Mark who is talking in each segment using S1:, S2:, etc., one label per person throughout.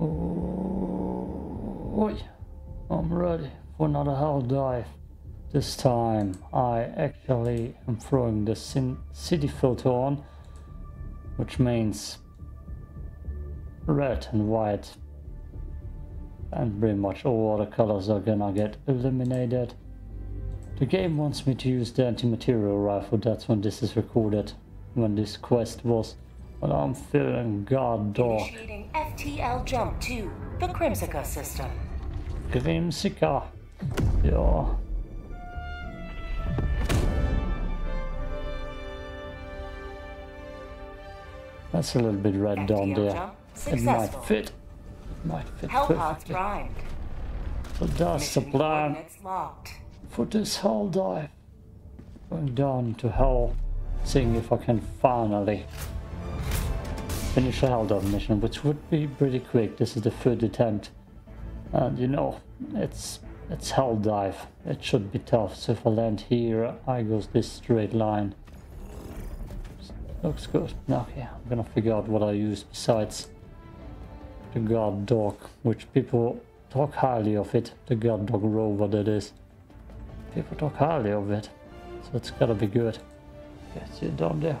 S1: Oi. I'm ready for another hell dive. This time I actually am throwing the city filter on, which means red and white and pretty much all other colors are gonna get eliminated. The game wants me to use the anti-material rifle, that's when this is recorded, when this quest was. But I'm feeling guard dog.
S2: FTL jump to the Crimsica system.
S1: Crimsica. Yeah. That's a little bit red
S2: FTL
S1: down there. It might fit. Might fit perfectly.
S2: primed.
S1: So that's the plan for this hell dive. Going down to hell, seeing if I can finally finish a hell dive mission, which would be pretty quick. This is the third attempt. And you know, it's it's hell dive. It should be tough. So if I land here, I goes this straight line. Looks good. Yeah, I'm gonna figure out what I use besides the guard dog, which people talk highly of it. The guard dog rover that is. People talk highly of it. So it's gotta be good. See it down there.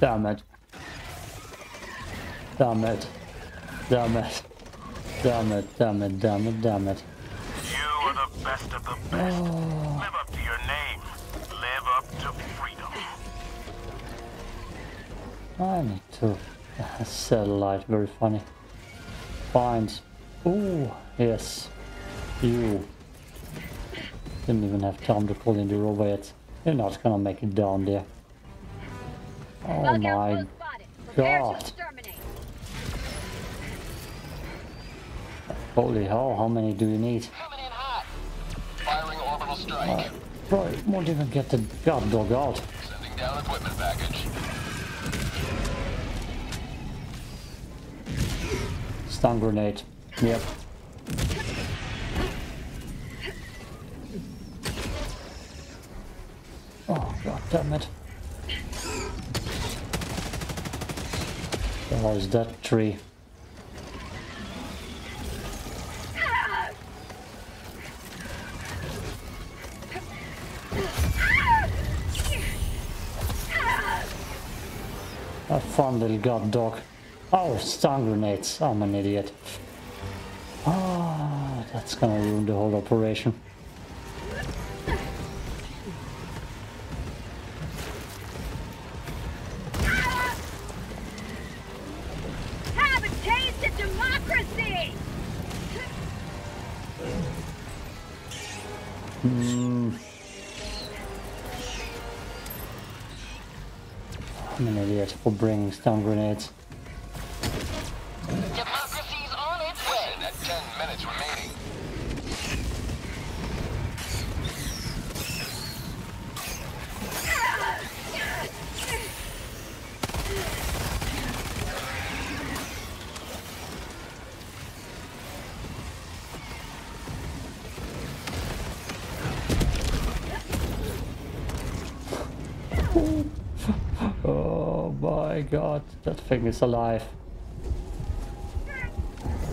S1: Damn it. Damn it. Damn it. Damn it, damn it, damn it, damn it.
S3: You are the best of the best. Oh. Live up to your name. Live up to freedom.
S1: I need to. Satellite, very funny. Find. Ooh, yes. You. Didn't even have time to call in the rover yet. You're not gonna make it down there. Oh
S4: Bug
S1: my
S4: outpost. Prepare
S1: God.
S4: to exterminate.
S1: holy hell, how many do you need?
S5: Coming in hot. Firing orbital strike.
S1: Bro, won't even get the guard dog out.
S5: Sending down equipment package.
S1: Stun grenade. Yep. Oh god damn it. Oh, is that tree? A fun little guard dog. Oh, stun grenades. I'm an idiot. Ah, that's gonna ruin the whole operation. Stun grenades.
S5: Democracy's on its way. 10 minutes remaining.
S1: My god, that thing is alive.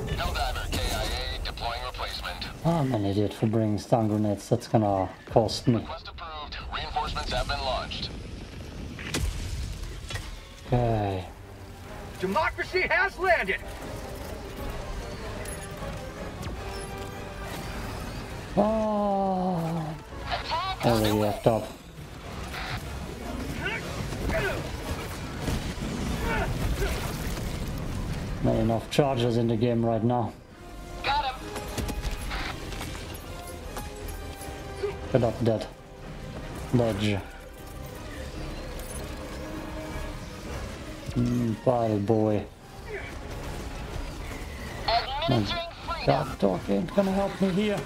S5: Helldiver KIA deploying replacement.
S1: Ah, I'm an idiot for bringing stun grenades. That's gonna cost me.
S5: Request approved. Reinforcements have been launched.
S1: Okay.
S6: Democracy has landed!
S1: Oh, already left up. Not enough charges in the game right now.
S5: Got him.
S1: Get up that ledge. Mm, bye, boy. Guard dog ain't gonna help me here.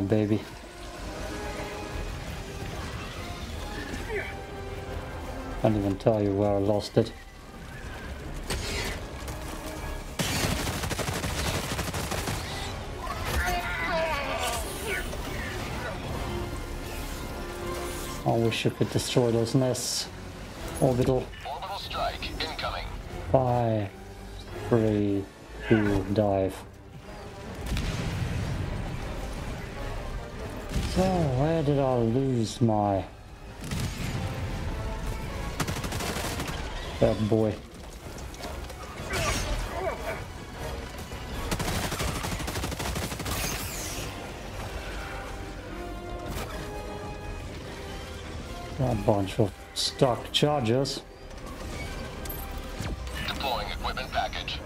S1: My baby? Can't even tell you where I lost it. I wish you could destroy those nests. Orbital.
S5: Orbital strike incoming.
S1: Five, three, two, dive. Where did I lose my bad boy? A bunch of stuck chargers.
S5: Deploying equipment package.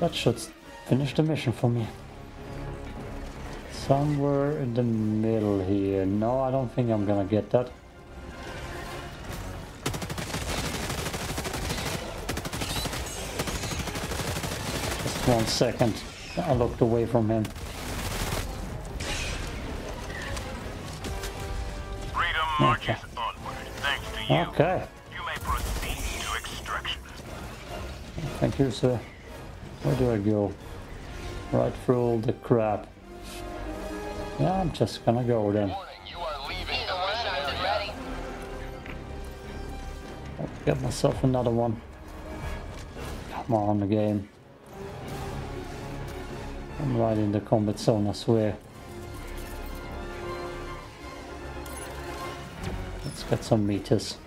S1: That should finish the mission for me. Somewhere in the middle here. No, I don't think I'm gonna get that. Just one second. I looked away from him.
S3: Freedom marches onward, thanks to you.
S1: Okay.
S3: You may proceed to extraction.
S1: Thank you, sir. Where do I go? Right through all the crap. Yeah, I'm just gonna go then. Get myself another one. Come on, the game. I'm right in the combat zone, I swear. Let's get some meters.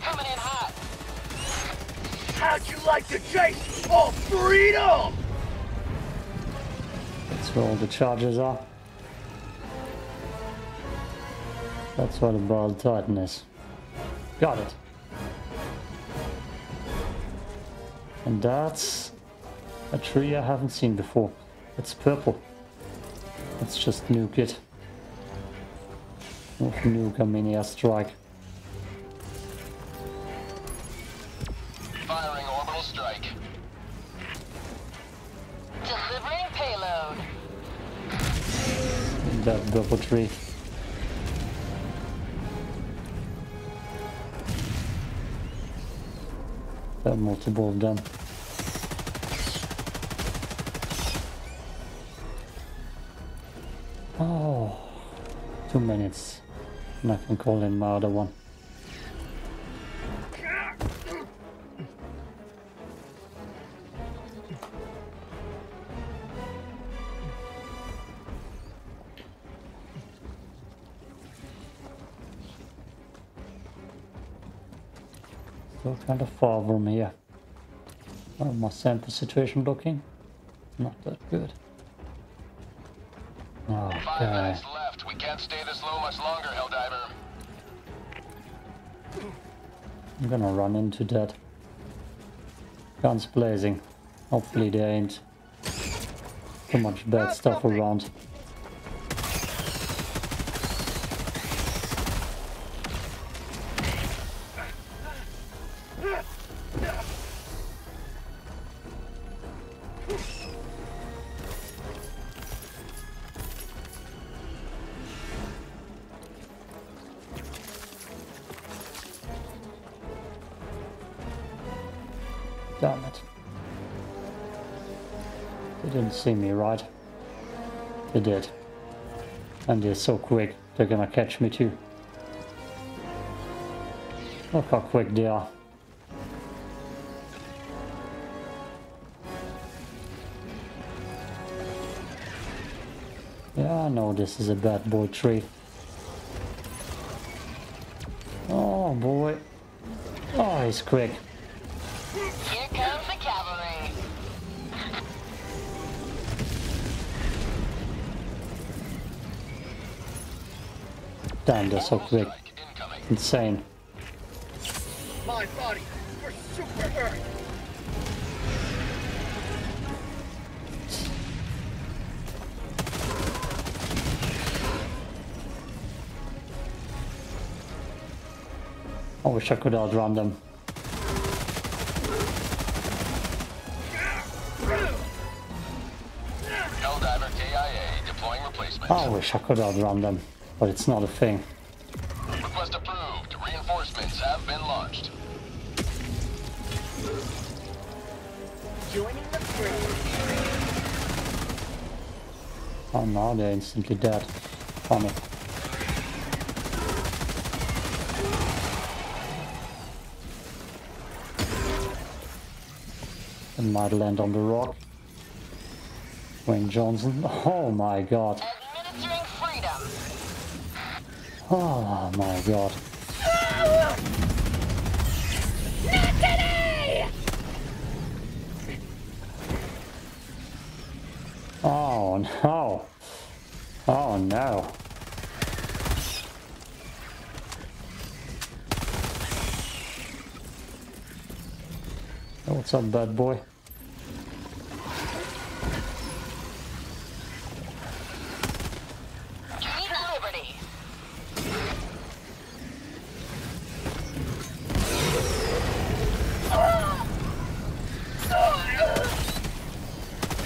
S5: Coming in hot.
S6: How'd you like to chase? Oh, freedom!
S1: Where all the charges are. That's where the Bile Titan is. Got it. And that's a tree I haven't seen before. It's purple. Let's just nuke it. With nuke a mini. That tree. Are multiple of them. Oh, two minutes. And I can call in my other one. Kind of far from here. How's my sample situation looking? Not that good.
S5: Oh, Five
S1: Okay.
S5: minutes left. We can't stay this low much longer, Helldiver.
S1: I'm gonna run into that. Guns blazing. Hopefully there ain't too much bad stuff around. Didn't see me, right? They did. And they're so quick, they're gonna catch me too. Look how quick they are. Yeah, I know this is a bad boy tree. Oh boy. Oh, he's quick. so quick. Insane.
S6: My body for super Earth.
S1: I wish I could outrun them. I wish I could outrun them but it's not a thing.
S5: Request approved. Reinforcements have been launched.
S2: Joining the fray.
S1: Oh, now they're instantly dead. Funny. And might land on the rock. Dwayne Johnson. Oh my god. Oh my god. Oh no. Oh no. What's up, bad boy?
S4: Keep liberty.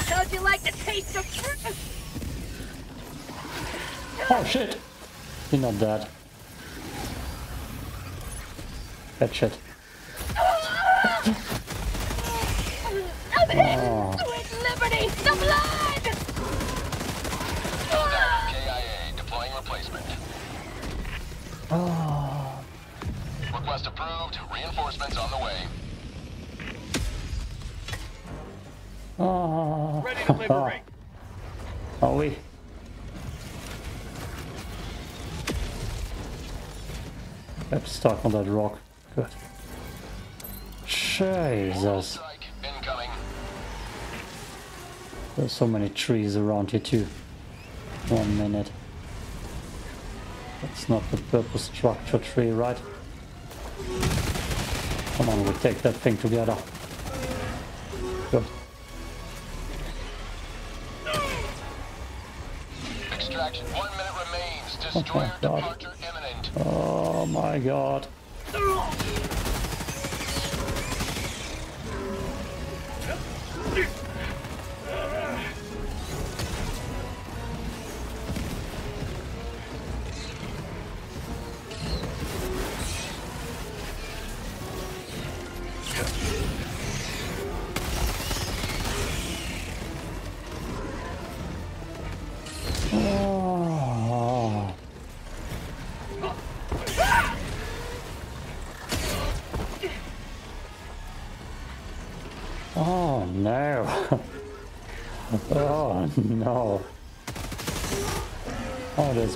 S2: How'd you like the taste of fruit?
S1: Oh shit! You're not dead. That shit.
S2: Sweet
S1: stuck on that rock. Good. Jesus. There's so many trees around here too. One minute. That's not the purple structure tree, right? Come on, we take that thing together. Good.
S5: Extraction. One minute remains. Oh, Destroyer
S1: God.
S5: departure.
S1: Oh my god.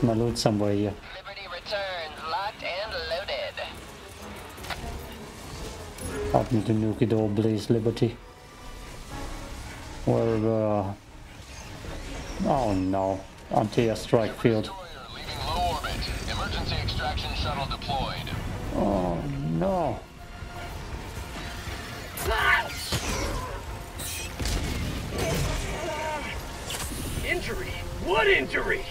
S1: There's my loot somewhere here.
S4: Liberty returns, locked and loaded.
S1: Help me to nuke it all, please, Liberty. Where, uh... Oh no. Anti-air strike field.
S5: Destroyer leaving low orbit. Emergency extraction shuttle deployed.
S1: Oh no.
S6: Injury? What injury?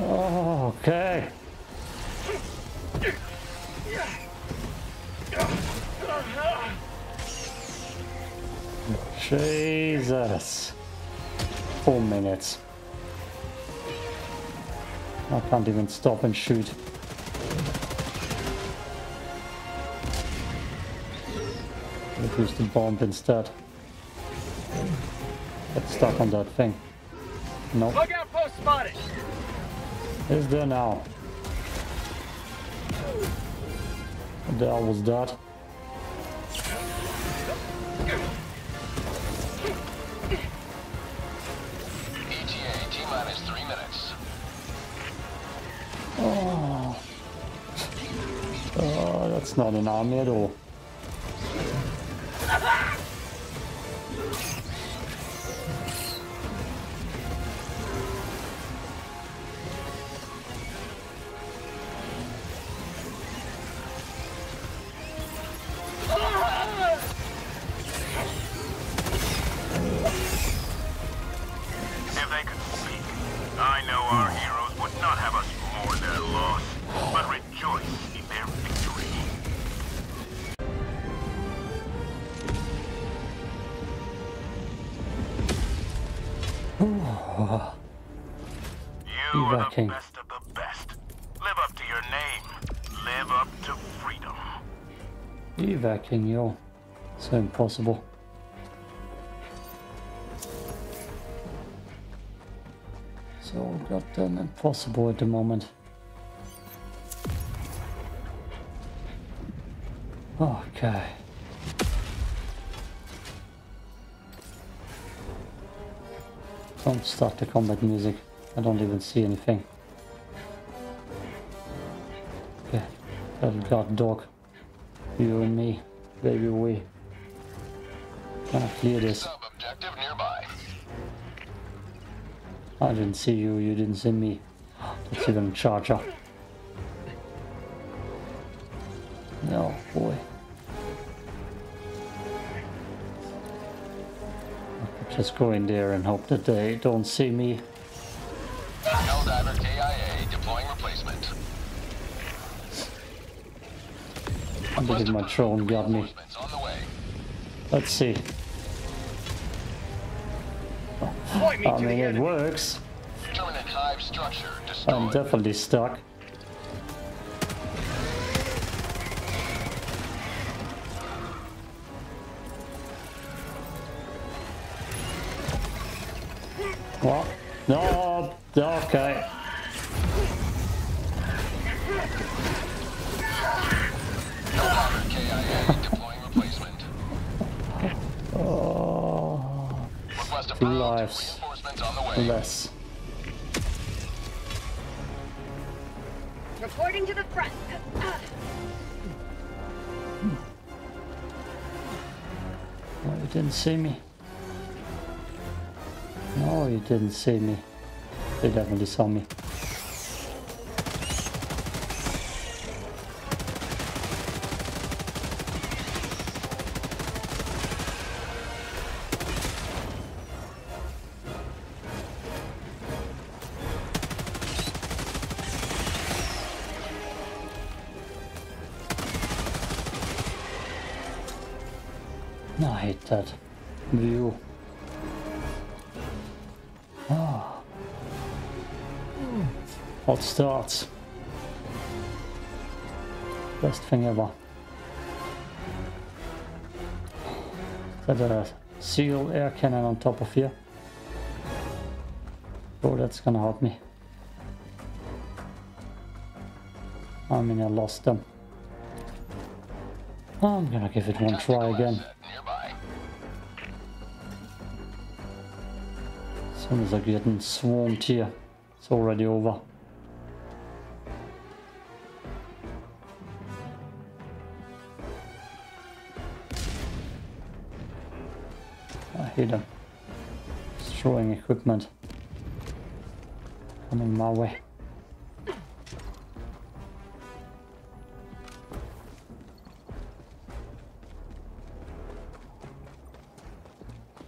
S1: Okay. Jesus. Four minutes. I can't even stop and shoot. Use the bomb instead. Get stuck on that thing. Nope.
S6: Bug outpost spotted.
S1: Is there now? What the hell was that?
S5: ETA T minus three minutes.
S1: Oh. Oh, that's not an army at all. Evaking, yo. So impossible. So I've got goddamn impossible at the moment. Okay. Don't start the combat music. I don't even see anything. Okay. Little guard dog. You and me. Baby we. Gonna clear this.
S5: Sub-objective nearby.
S1: I didn't see you, you didn't see me. That's even a charger. No, boy. I could just go in there and hope that they don't see me. I believe my drone got me.
S5: Reinforcements on the.
S1: Let's see.
S6: Me
S1: I mean, it
S6: enemy.
S1: works.
S5: Permanent hive structure
S1: I'm definitely stuck. What? Less.
S7: Reporting to the front.
S1: Oh, you didn't see me. No, you didn't see me. They definitely saw me. Hot starts. Best thing ever. That a seal air cannon on top of here? Oh, that's gonna help me. I mean, I lost them. I'm gonna give it one try again. As soon as I get swarmed here, it's already over. Hit. Destroying equipment. Coming my way.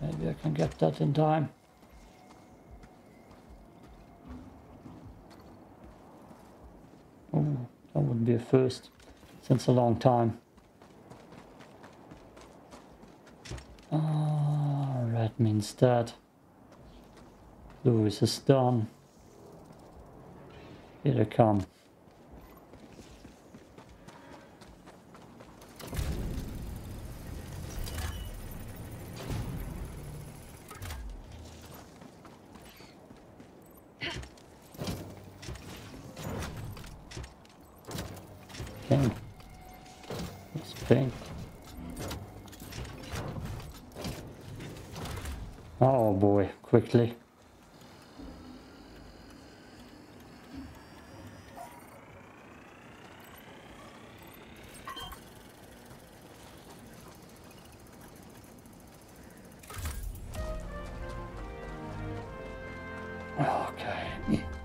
S1: Maybe I can get that in time. Oh, that would be a first since a long time. Ah, red means dead. Lewis is done. Here they come.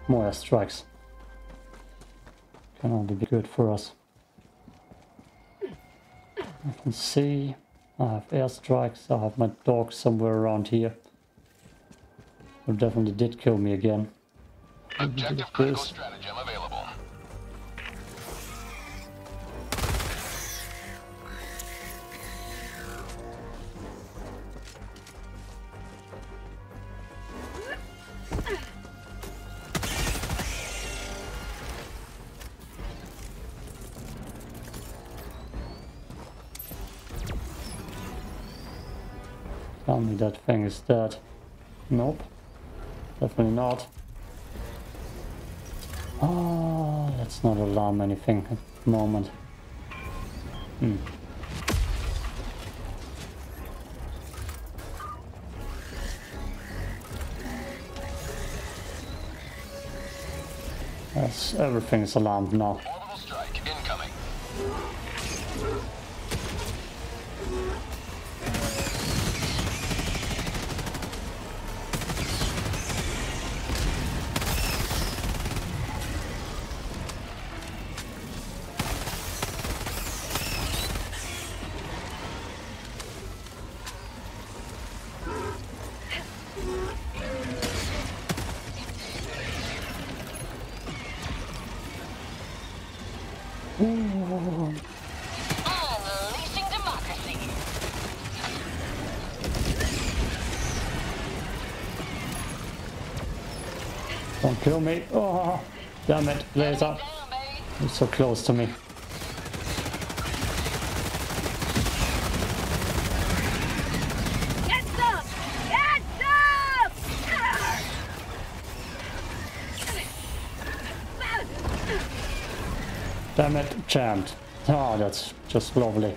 S1: More strikes. Can only be good for us. I can see I have airstrikes, I have my dog somewhere around here. Who definitely did kill me again.
S5: Objective critical stratagem
S1: that thing is dead. Nope. Definitely not. Oh, let's not alarm anything at the moment. Hmm. Yes, everything's alarmed now. Don't kill me. Oh, damn it,
S4: baby.
S1: You're so close to me. Jammed. Oh, ah, that's just lovely.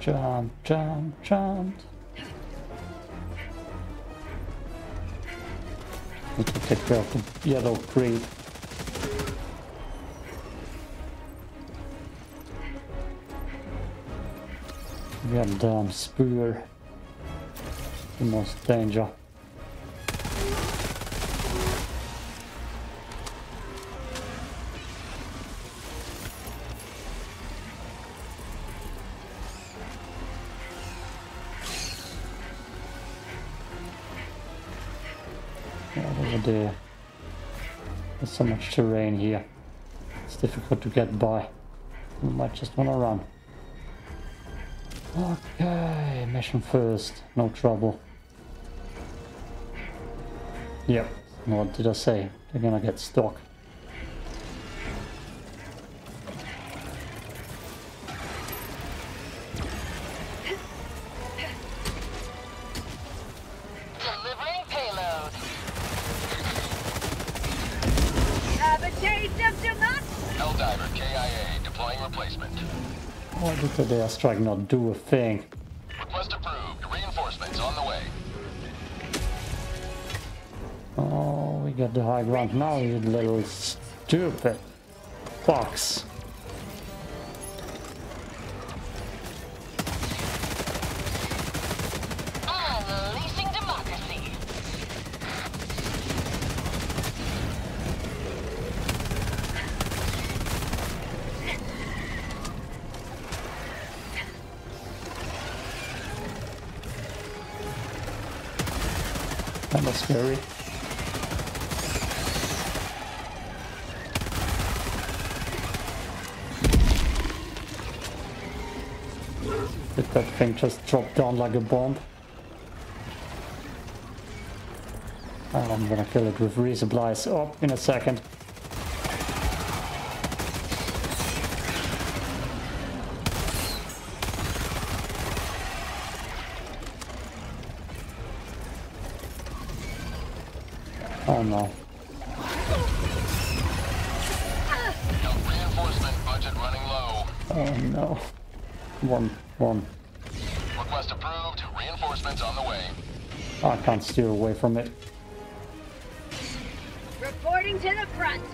S1: Jump, jump, jump. Need to take care of the yellow creep. Goddamn spear. The most danger. There's so much terrain here. It's difficult to get by. You might just wanna run. Okay, mission first, no trouble. Yep, what did I say? They're gonna get stuck. Did the air strike not do a thing?
S5: Request approved. Reinforcements on the way.
S1: Oh, we got the high ground now, you little stupid fox. Thing just drop down like a bomb? Oh, I'm gonna kill it with resupplies. Oh, in a second. Steer away from it.
S7: Reporting to the front!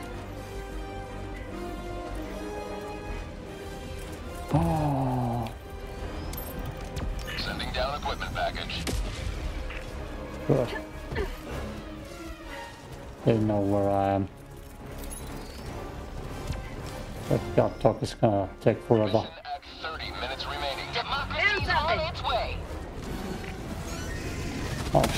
S1: Oh,
S5: Sending down equipment package.
S1: good. They know where I am. That god talk is gonna take forever.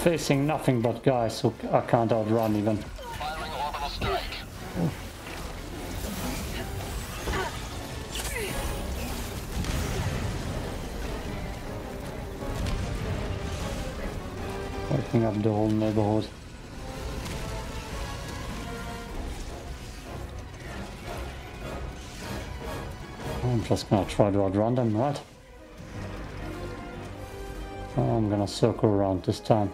S1: facing nothing but guys who I can't outrun even. Waking up the whole neighborhood. I'm just gonna try to outrun them, right? Oh, I'm gonna circle around this time.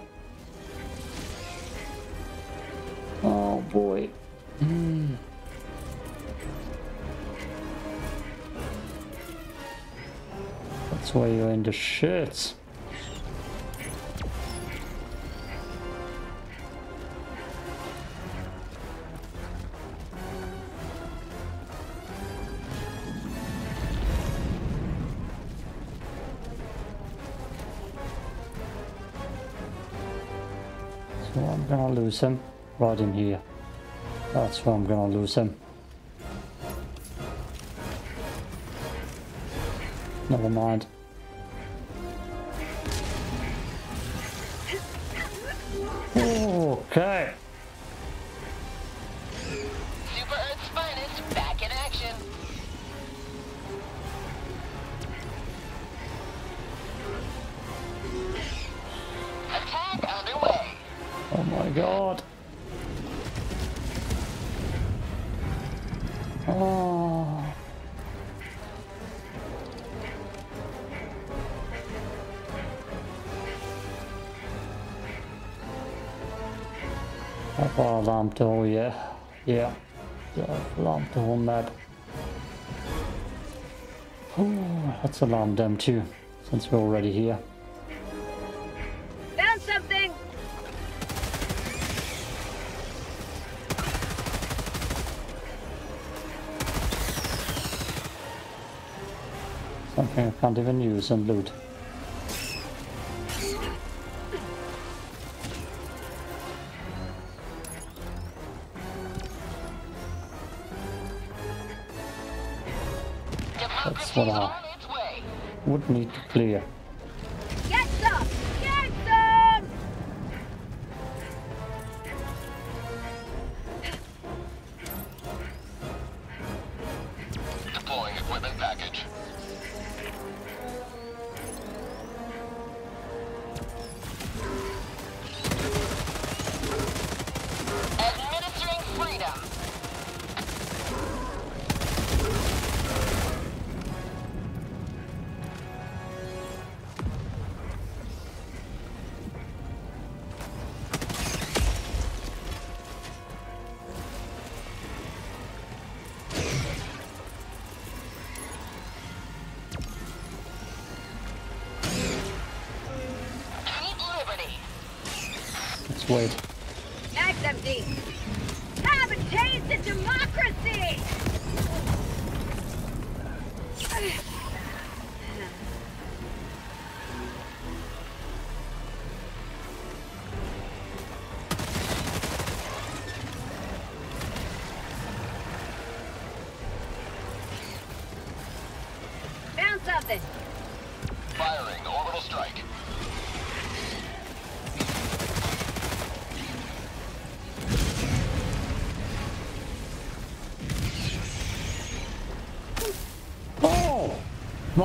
S1: Shits. So I'm gonna lose him right in here. That's where I'm gonna lose him. Never mind. I've alarmed yeah. Yeah. I've alarmed the whole map. Oh, let's alarm them too, since we're already here.
S7: Found something!
S1: Something I can't even use and loot. Need to clear.
S7: Get some! Get some!
S5: Deploying equipment
S1: wait.
S7: Mag's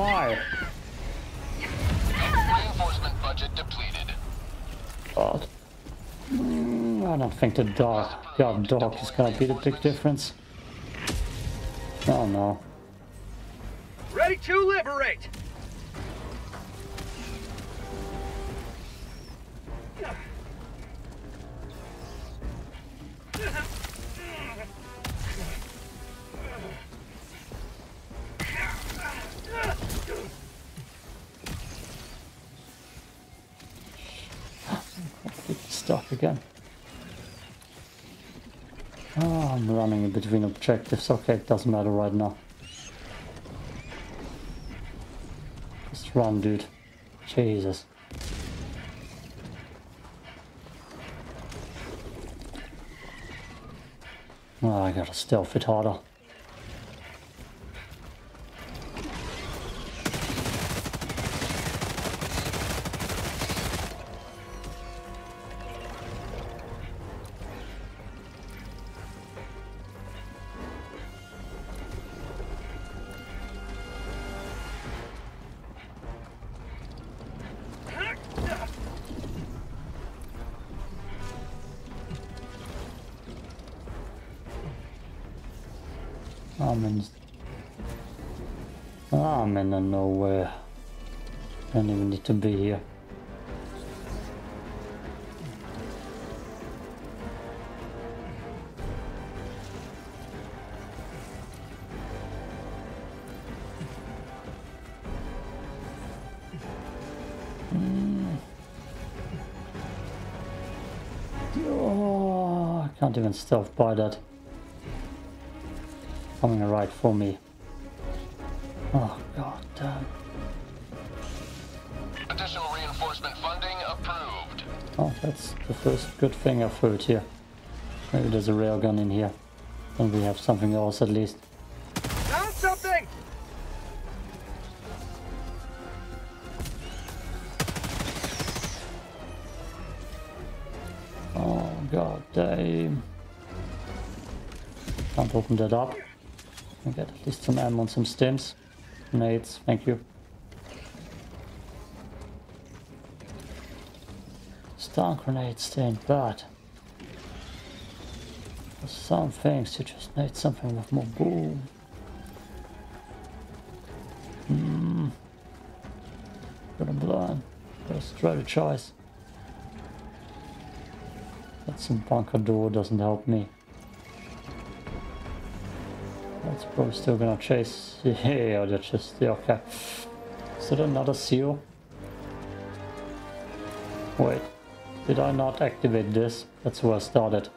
S1: My
S5: Reinforcement budget depleted.
S1: god. Mm, I don't think the dog, guard dog is gonna be the big difference. Oh no. Stuck again. Oh, I'm running in between objectives. Okay, it doesn't matter right now. Just run, dude. Jesus. Oh, I gotta stealth it harder. Even stealth by that coming right for me. Oh god damn.
S5: Additional reinforcement funding approved.
S1: Oh, that's the first good thing I've heard here. Maybe there's a railgun in here. And we have something else at least.
S6: Found something!
S1: Oh god damn. Can't open that up. I get at least some ammo and some stims. Nades, thank you. Stun grenades ain't bad. For some things you just need something with more boom. Hmm. Gotta blind. Gotta choice. That some bunker door doesn't help me. That's probably still gonna chase. Yeah, that's just yeah, okay. Is that another seal? Wait, did I not activate this? That's where I started.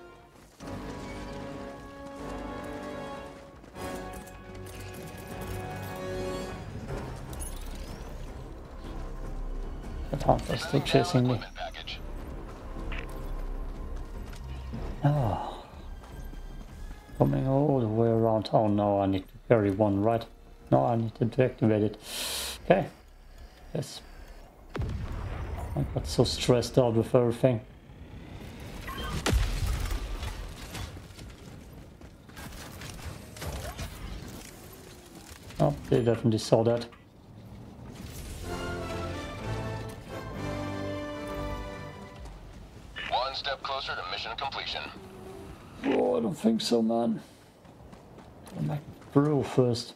S1: That hunter's still chasing me. Oh. Coming around. Oh no, I need to carry one, right? No, I need to deactivate it. Okay. Yes. I got so stressed out with everything. Oh, they definitely saw that.
S5: One step closer to mission completion.
S1: Oh, I don't think so, man. Make brew first.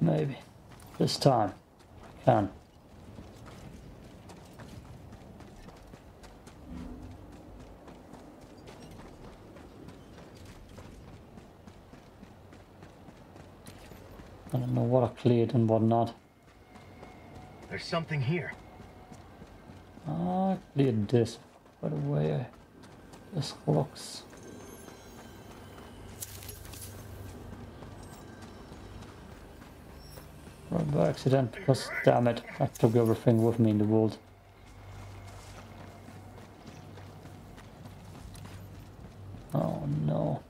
S1: Maybe. This time. I can. I don't know what I cleared and what not.
S6: There's something here.
S1: I cleared this, by the way. This looks. Right by accident, because damn it, I took everything with me in the world. Oh no.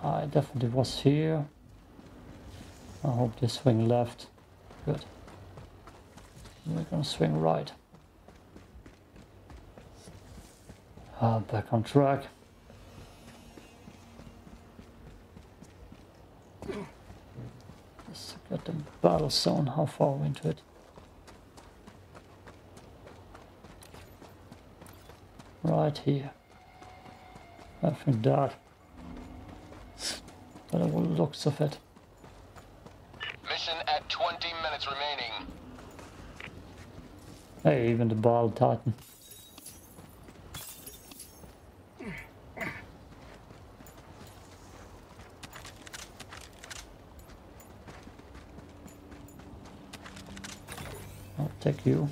S1: I definitely was here. I hope they swing left. Good. We're gonna swing right. Ah, back on track. Let's get the battle zone. How far into it? Right here. I think that. By the looks of it.
S5: Mission at 20 minutes remaining.
S1: Hey, even the Bile Titan. I'll take you.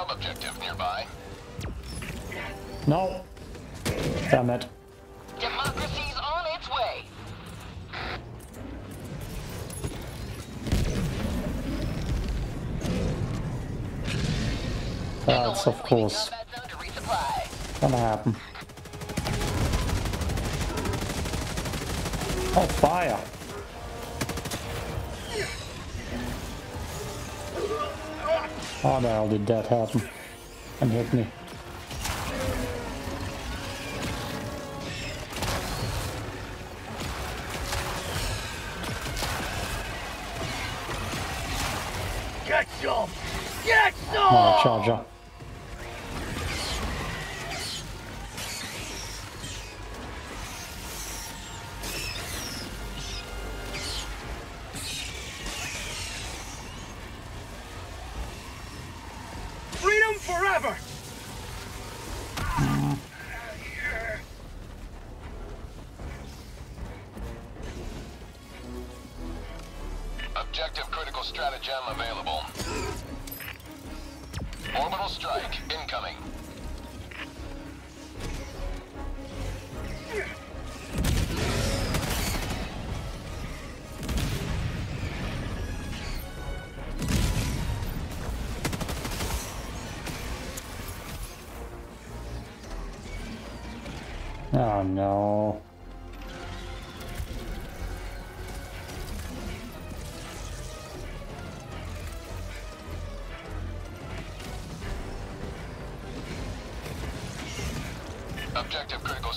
S5: Sub-objective nearby.
S1: No. Damn it.
S4: Democracy's on its way.
S1: Ah, That's of course
S4: Combat zone to resupply.
S1: gonna happen. Oh, fire! How the hell did that happen? And hit me.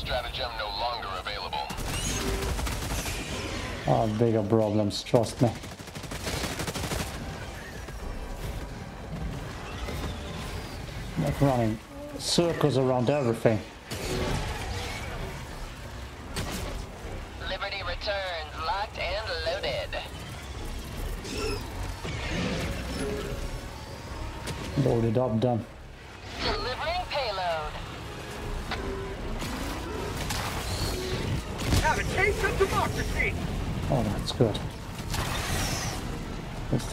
S5: Stratagem
S1: no
S5: longer available.
S1: Oh, bigger problems, trust me. Like running circles around everything.
S4: Liberty returns, locked and loaded.
S1: Loaded up, done.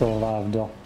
S1: Still alive, though.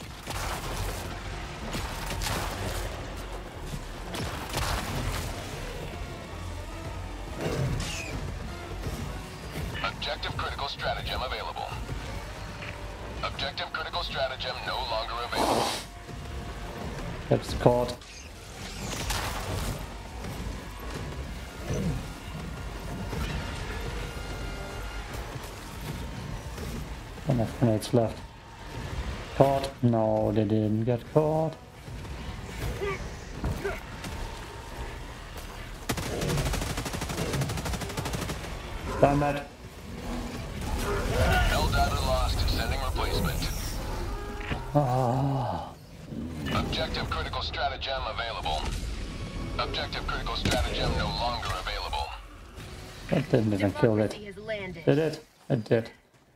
S1: Didn't even it.
S7: Democracy has landed.
S1: Did it? It did.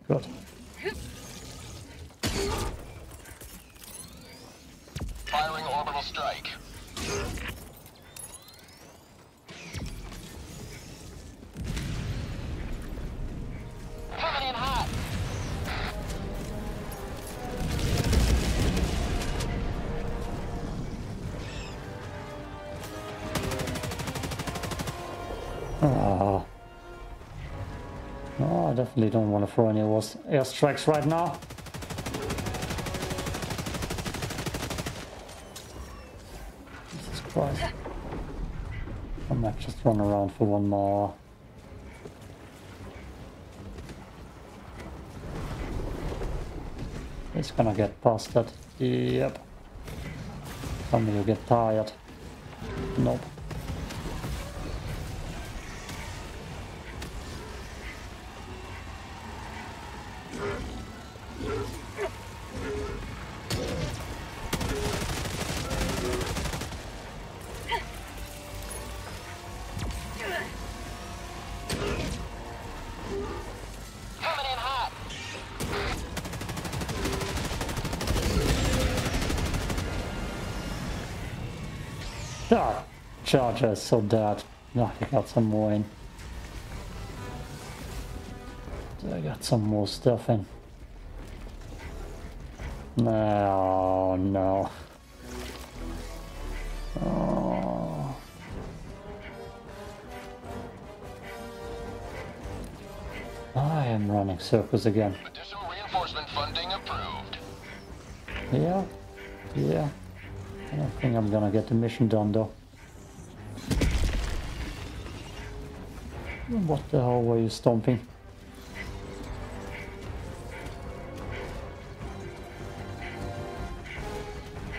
S1: Good.
S5: Firing orbital strike.
S4: Coming in hot.
S1: Ah. Definitely don't want to throw any air airstrikes right now. Jesus Christ. I might just run around for one more. It's gonna get past that. Yep. Me you get tired. Nope. So dead. no, I got some more. I got some more stuff in. No, no. Oh, I am running circles again.
S5: Additional reinforcement funding approved.
S1: Yeah, yeah. I don't think I'm gonna get the mission done though. What the hell were you stomping?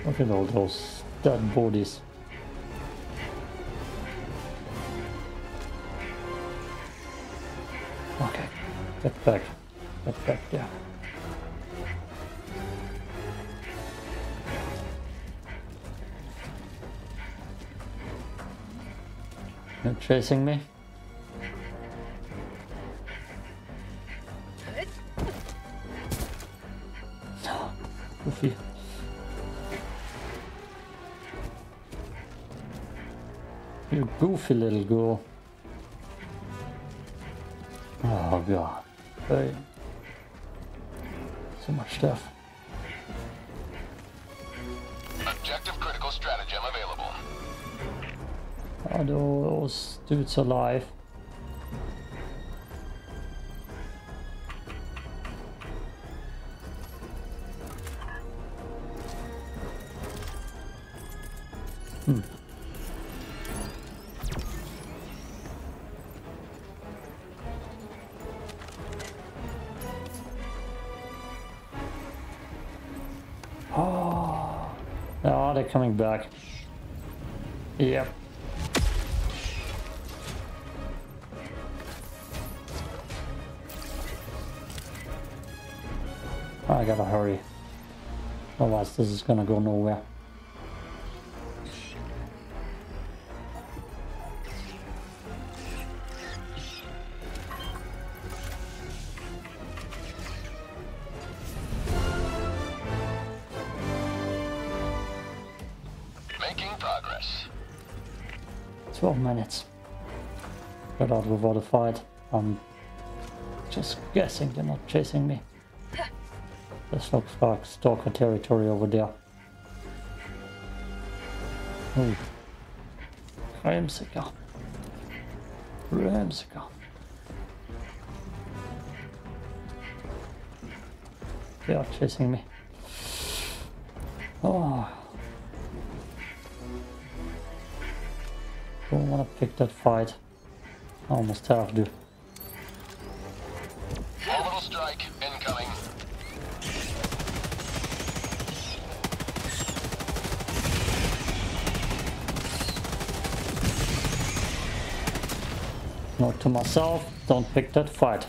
S1: Look at all those dead bodies. Okay, get back. Get back there. You're chasing me? Goofy little girl. Oh god. Hey. So much stuff.
S5: Objective critical stratagem available.
S1: Are those dudes alive? Coming back. Yep. I gotta hurry. Otherwise this is gonna go nowhere. Got out without a fight. I'm just guessing they're not chasing me. This looks like stalker territory over there. Ooh. Crimsica. Crimsica. They are chasing me. Oh. Don't want to pick that fight. Almost have to.
S5: Orbital strike incoming.
S1: Note to myself, don't pick that fight.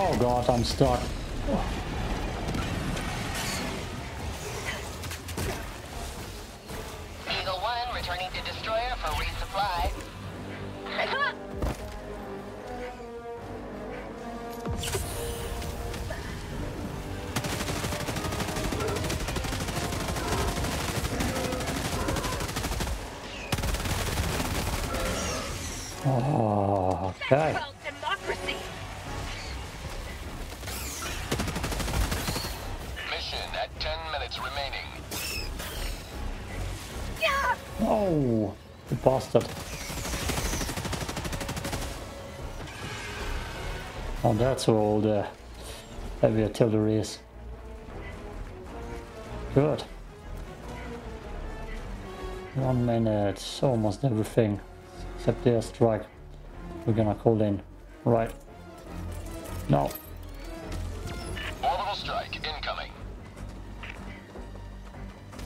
S1: Oh god, I'm stuck. That's where all the heavy artillery is. Good. One minute, almost everything except the airstrike. We're gonna call in. Right. No.
S5: Orbital strike incoming.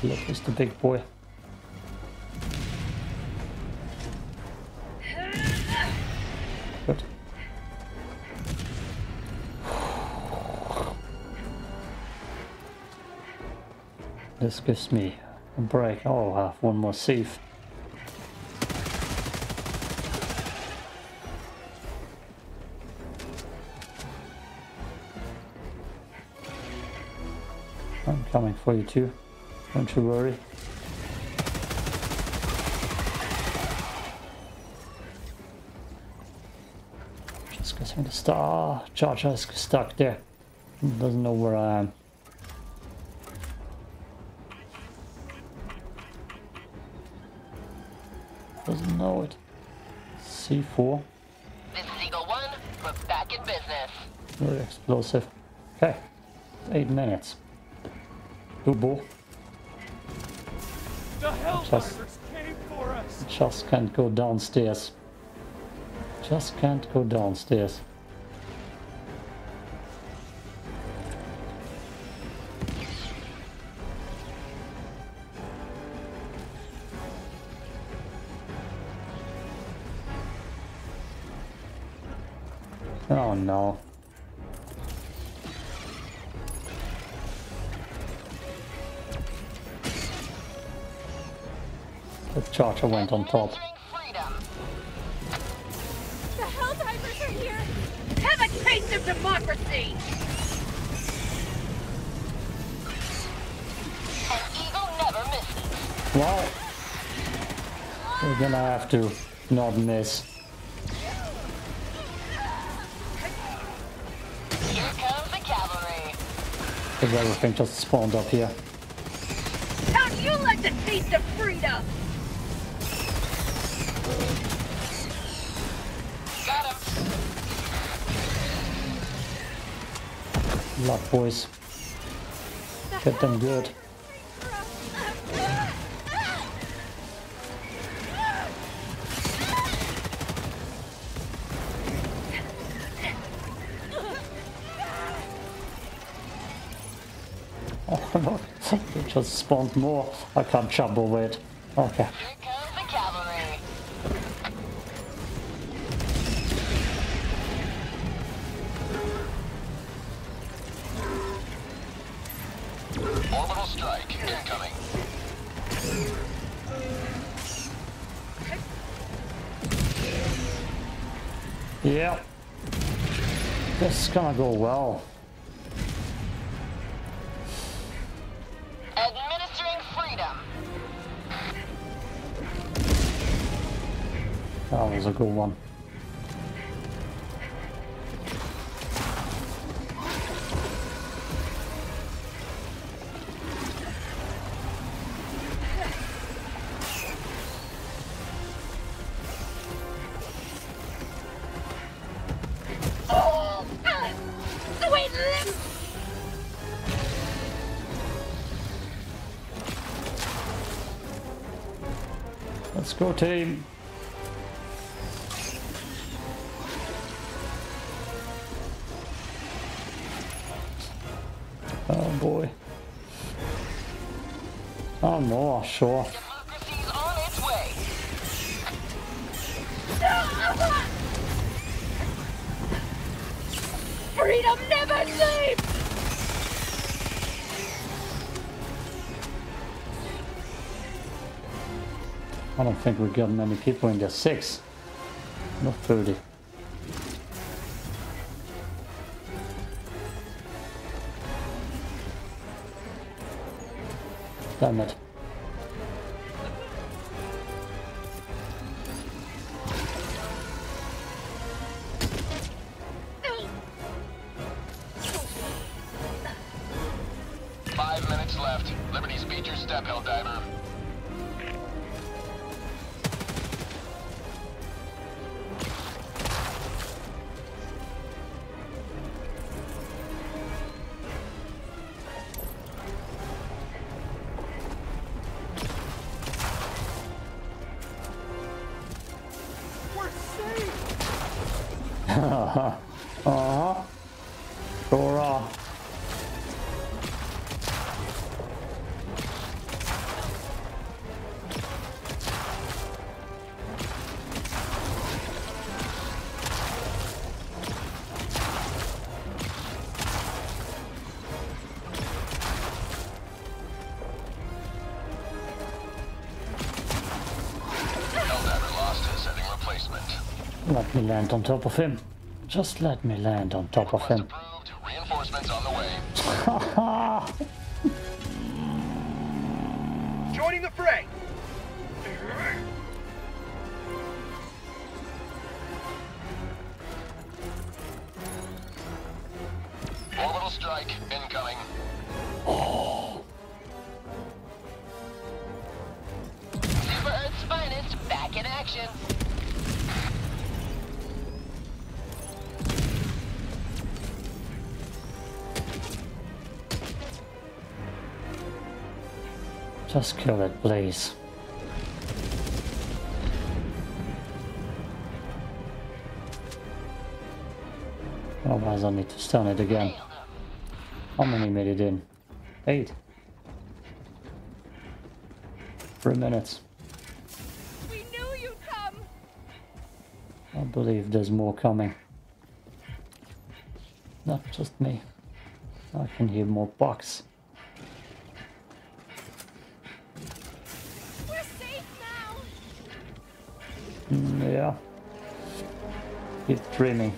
S1: Look, is the big boy. This gives me a break. Oh, I have one more save. I'm coming for you too. Don't you worry. Just getting the star. Charger is stuck there. Doesn't know where I am. Know it. C4.
S4: This is Eagle 1. We're back in business.
S1: Very explosive. Okay. Eight minutes. Dubo.
S6: The
S1: Just-
S6: came for us!
S1: Just can't go downstairs. Just can't go downstairs. The went on top.
S4: Administering freedom.
S7: The Helldivers are here! Have a taste of democracy!
S4: An eagle never misses.
S1: Well, we're gonna have to not miss.
S4: Here comes the cavalry.
S1: Because everything just spawned up here.
S7: How'd you like the taste of freedom?
S1: Luck, boys. Get them good. Oh no, it just spawned more. I can't jump over it. Okay. Is gonna go well.
S4: Administering freedom.
S1: That was a good one. Team. Think we got many people in there. Six. Not 30. Damn it. Land on top of him. Just let me land on top of him. Just kill it, please. Oh, Otherwise I'll need to stun it again. How many made it in? Eight. Three minutes.
S7: We knew you'd come.
S1: I believe there's more coming. Not just me. I can hear more bugs.
S7: We're safe now.
S1: Mm, yeah. Keep dreaming.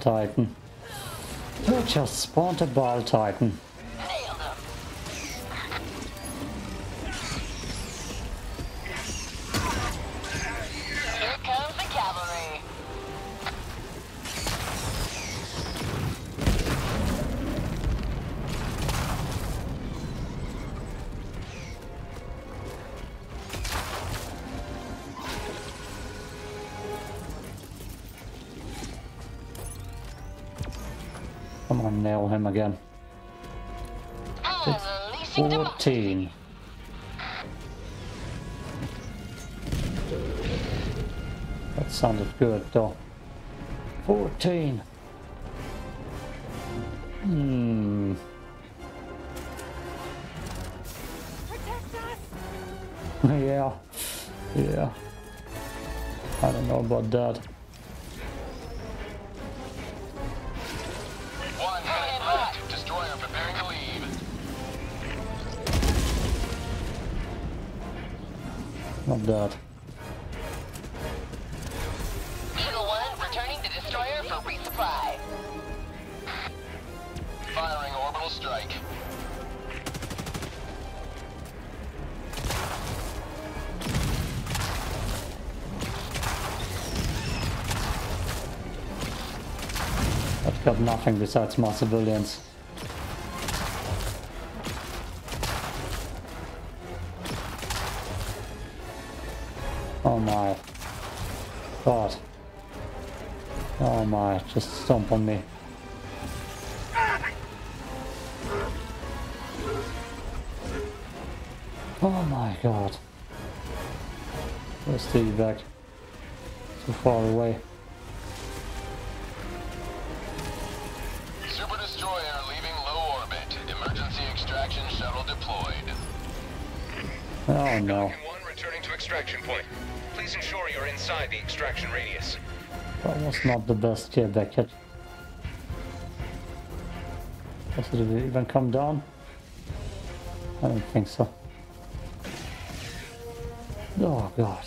S1: Titan. We just spawned a Bile Titan. On, nail him again.
S4: Democracy.
S1: 14. That sounded good though. 14. Hmm. Yeah. Yeah. I don't know about that. Not that.
S4: Eagle One returning to destroyer for resupply.
S5: Firing orbital strike.
S1: I've got nothing besides more civilians. Stomp on me. Oh my god. Let's take the back? Too far away.
S5: Super destroyer leaving low orbit. Emergency extraction shuttle deployed.
S1: Oh no.
S8: Falcon 1 returning to extraction point. Please ensure you're inside the extraction radius.
S1: That was not the best gear hit. Does it even come down? I don't think so. Oh god.